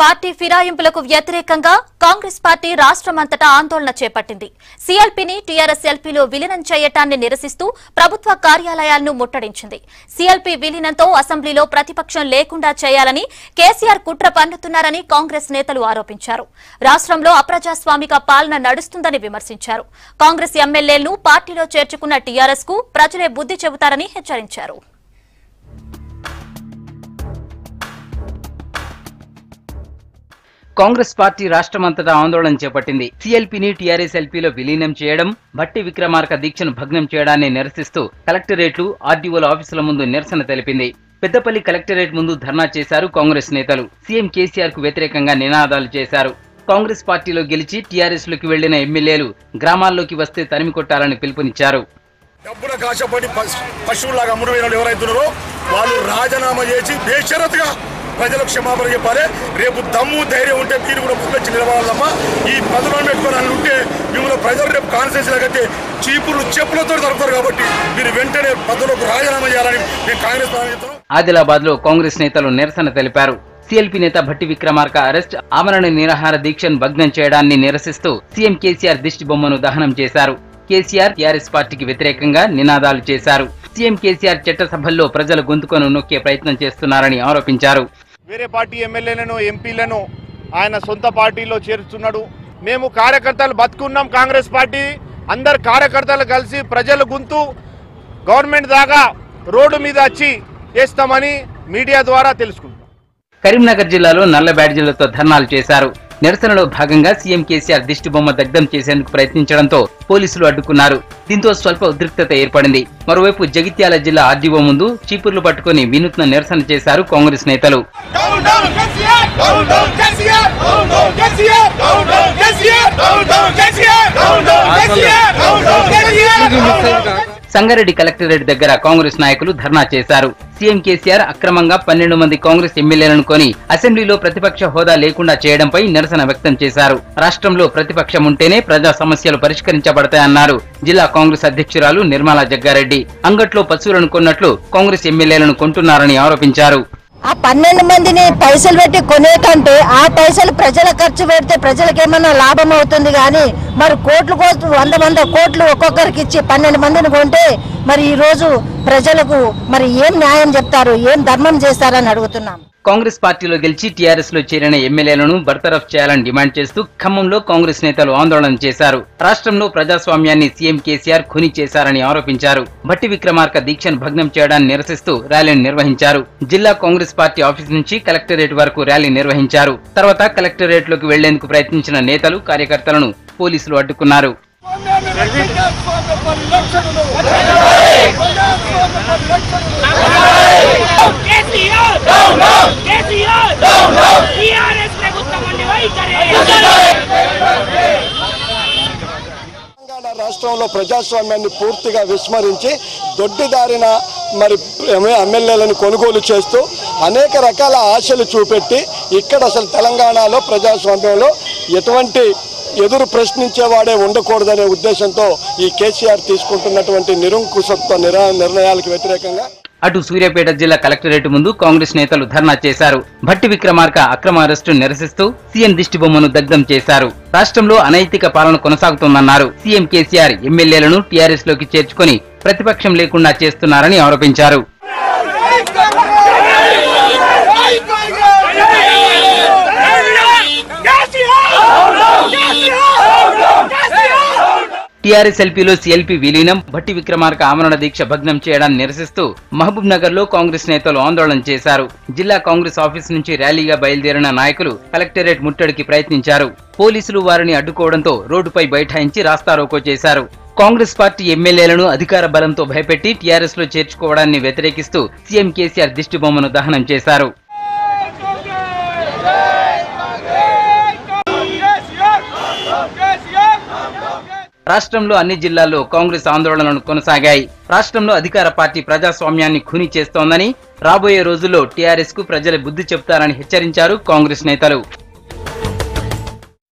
Party ఫిరాయింపులకు వ్యతిరేకంగా Congress party రాష్టమంతటా ఆందోళన చేపట్టింది. సీఎల్పీని టీఆర్ఎస్ ఎల్పీలో విలీనం చేయటాన్ని నిరసిస్తూ ప్రభుత్వ కార్యాలయాలను ముట్టడించింది. సీఎల్పీ విలీనంతో అసెంబ్లీలో ప్రతిపక్షం లేకుండా చేయాలని కేసీఆర్ కుట్ర పన్నుతున్నారని కాంగ్రెస్ నేతలు ఆరోపించారు. రాష్ట్రంలో అప్రజాస్వామిక పాలన నడుస్తుందని విమర్శించారు. కాంగ్రెస్ ఎమ్మెల్యేలను పార్టీలో చేర్చుకున్న టీఆర్ఎస్కు ప్రజలే బుద్ధి చెబుతారని హెచ్చరించారు. కాంగ్రెస్ పార్టీ రాష్ట్రమంతటా ఆందోళన చేపట్టింది. సిఎల్పిని టీఆర్ఎస్ ఎల్పీలో విలీనం చేయడం భట్టి విక్రమార్క దీక్షను భగ్నం చేయడాన్ని నిరసిస్తూ కలెక్టరేట్లు ఆర్డీఓల ఆఫీసుల ముందు నిరసన తెలిపింది. పెద్దపల్లి కలెక్టరేట్ ముందు ధర్నా చేశారు కాంగ్రెస్ నేతలు. సీఎం కేసీఆర్కు వ్యతిరేకంగా నినాదాలు చేశారు. కాంగ్రెస్ పార్టీలో గెలిచి టీఆర్ఎస్లోకి వెళ్ళిన ఎమ్మెల్యేలు గ్రామాల్లోకి వస్తే తరిమి కొట్టాలని పిలుపునిచ్చారు. డబ్బున కాశపడి పశువులాగా అమ్ముడు ఎవరైతున్నారో వాళ్ళు రాజీనామా చేసి బేషరత్గా ప్రజలకు క్షమాపణ చెప్పాలి. రేపు దమ్ము ధైర్యం ఉంటే మీరు కూడా ముందొచ్చి నిలబడాలమ్మా. ఈ పదవులను పెట్టుకోవాలని ఉంటే మిమ్మల్ని ప్రజలు రేపు కాన్సెన్స్ లేకపోతే చీపులు చెప్పులతో దొరుకుతారు కాబట్టి మీరు వెంటనే పదవులకు రాజీనామా చేయాలని నేను కాంగ్రెస్ ఆదిలాబాద్లో కాంగ్రెస్ నేతలు నిరసన తెలిపారు. సీఎల్పీ నేత భట్టి విక్రమార్క అరెస్ట్ ఆమరణ నిరాహార దీక్షను భగ్నం చేయడాన్ని నిరసిస్తూ సీఎం కేసీఆర్ దిష్టి బొమ్మను దహనం చేశారు. కేసీఆర్ టీఆర్ఎస్ పార్టీకి వ్యతిరేకంగా నినాదాలు చేశారు. సీఎం కేసీఆర్ చట్టసభల్లో ప్రజల గొంతుకను నొక్కే ప్రయత్నం చేస్తున్నారని ఆరోపించారు. వేరే పార్టీ ఎమ్మెల్యేలను ఎంపీలను ఆయన సొంత పార్టీలో చేరుస్తున్నాడు మేము కార్యకర్తలు బతుకున్నాం కాంగ్రెస్ పార్టీ. అందరు కార్యకర్తలు కలిసి ప్రజల గుంతు గవర్నమెంట్ దాకా రోడ్డు మీద వచ్చి చేస్తామని మీడియా ద్వారా తెలుసుకుంటాం కరీంనగర్ జిల్లాలో నల్ల బ్యాడ్జీలతో ధర్నాలు చేశారు. నిరసనలో భాగంగా సీఎం కేసీఆర్ దిష్టిబొమ్మ దగ్ధం చేసేందుకు ప్రయత్నించడంతో పోలీసులు అడ్డుకున్నారు దీంతో స్వల్ప ఉద్రిక్తత ఏర్పడింది మరోవైపు జగిత్యాల జిల్లా ఆర్డీఓ ముందు చీపుర్లు పట్టుకుని వినూత్న నిరసన చేశారు కాంగ్రెస్ నేతలు కేసీఆర్ సంగారెడ్డి కలెక్టరేట్ దగ్గర కాంగ్రెస్ నాయకులు ధర్నా చేశారు. సీఎం కేసీఆర్ అక్రమంగా పన్నెండు మంది కాంగ్రెస్ ఎమ్మెల్యేలను కొని అసెంబ్లీలో ప్రతిపక్ష హోదా లేకుండా చేయడంపై నిరసన వ్యక్తం చేశారు. రాష్ట్రంలో ప్రతిపక్షం ఉంటేనే ప్రజా సమస్యలు పరిష్కరించబడతాయన్నారు. జిల్లా కాంగ్రెస్ అధ్యక్షురాలు నిర్మలా జగ్గారెడ్డి. అంగట్లో పశువులను కొన్నట్లు కాంగ్రెస్ ఎమ్మెల్యేలను కొంటున్నారని ఆరోపించారు. ఆ పన్నెండు మందిని పైసలు పెట్టి కొనే కంటే ఆ పైసలు ప్రజల ఖర్చు పెడితే ప్రజలకు ఏమన్నా లాభం అవుతుంది కానీ మరి కోట్లు కోట్లు వంద వంద కోట్లు ఒక్కొక్కరికి ఇచ్చి పన్నెండు మందిని కొంటే మరి ఈరోజు ప్రజలకు మరి ఏం న్యాయం చెప్తారు ఏం ధర్మం చేస్తారని అడుగుతున్నాం. కాంగ్రెస్ పార్టీలో గెలిచి టీఆర్ఎస్లో చేరిన ఎమ్మెల్యేలను బర్తరఫ్ చేయాలని డిమాండ్ చేస్తూ ఖమ్మంలో కాంగ్రెస్ నేతలు ఆందోళన చేశారు. రాష్ట్రంలో ప్రజాస్వామ్యాన్ని సీఎం కేసీఆర్ ఖుని చేశారని ఆరోపించారు. భట్టి విక్రమార్క దీక్షను భగ్నం చేయడాన్ని నిరసిస్తూ ర్యాలీని నిర్వహించారు. జిల్లా కాంగ్రెస్ పార్టీ ఆఫీస్ నుంచి కలెక్టరేట్ వరకు ర్యాలీ నిర్వహించారు. తర్వాత కలెక్టరేట్లోకి వెళ్ళేందుకు ప్రయత్నించిన నేతలు కార్యకర్తలను పోలీసులు అడ్డుకున్నారు కేసీఆర్ కేసీఆర్ టీఆర్ఎస్ ప్రభుత్వం ఉండి వైఖరి తెలంగాణ రాష్ట్రంలో ప్రజాస్వామ్యాన్ని పూర్తిగా విస్మరించి దొడ్డిదారిన మరి ఎమ్మెల్యేలను కొనుగోలు చేస్తూ అనేక రకాల ఆశలు చూపెట్టి ఇక్కడ అసలు తెలంగాణలో ప్రజాస్వామ్యంలో ఎటువంటి ఎదురు ప్రశ్నించేవాడే ఉండకూడదనే ఉద్దేశంతో ఈ కేసీఆర్ తీసుకుంటున్నటువంటి నిరంకుశత్వ నిర్ణయాలకు వ్యతిరేకంగా అటు సూర్యాపేట జిల్లా కలెక్టరేట్ ముందు కాంగ్రెస్ నేతలు ధర్నా చేశారు. భట్టి విక్రమార్క అక్రమ అరెస్టు నిరసిస్తూ సీఎం దిష్టిబొమ్మను దగ్ధం చేశారు. రాష్ట్రంలో అనైతిక పాలన కొనసాగుతోందన్నారు. సీఎం కేసీఆర్ ఎమ్మెల్యేలను టీఆర్ఎస్లోకి చేర్చుకొని ప్రతిపక్షం లేకుండా చేస్తున్నారని ఆరోపించారు. టీఆర్ఎస్ ఎల్పీలో సీఎల్పీ విలీనం భట్టి విక్రమార్క ఆమరణ దీక్ష భగ్నం చేయడాన్ని నిరసిస్తూ మహబూబ్ నగర్లో కాంగ్రెస్ నేతలు ఆందోళన చేశారు. జిల్లా కాంగ్రెస్ ఆఫీస్ నుంచి ర్యాలీగా బయలుదేరిన నాయకులు కలెక్టరేట్ ముట్టడికి ప్రయత్నించారు. పోలీసులు వారిని అడ్డుకోవడంతో రోడ్డుపై బైఠాయించి రాస్తారోకో చేశారు. కాంగ్రెస్ పార్టీ ఎమ్మెల్యేలను అధికార బలంతో భయపెట్టి టీఆర్ఎస్లో చేర్చుకోవడాన్ని వ్యతిరేకిస్తూ సీఎం కేసీఆర్ దిష్టిబొమ్మను దహనం చేశారు. రాష్ట్రంలో అన్ని జిల్లాల్లో కాంగ్రెస్ ఆందోళనలు కొనసాగాయి. రాష్ట్రంలో అధికార పార్టీ ప్రజాస్వామ్యాన్ని ఖూని చేస్తోందని రాబోయే రోజుల్లో టీఆర్ఎస్కు ప్రజలు బుద్ధి చెప్తారని హెచ్చరించారు కాంగ్రెస్ నేతలు.